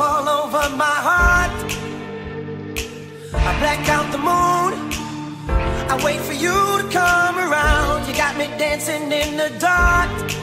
fall over my heart. I black out the moon. I wait for you to come around. You got me dancing in the dark.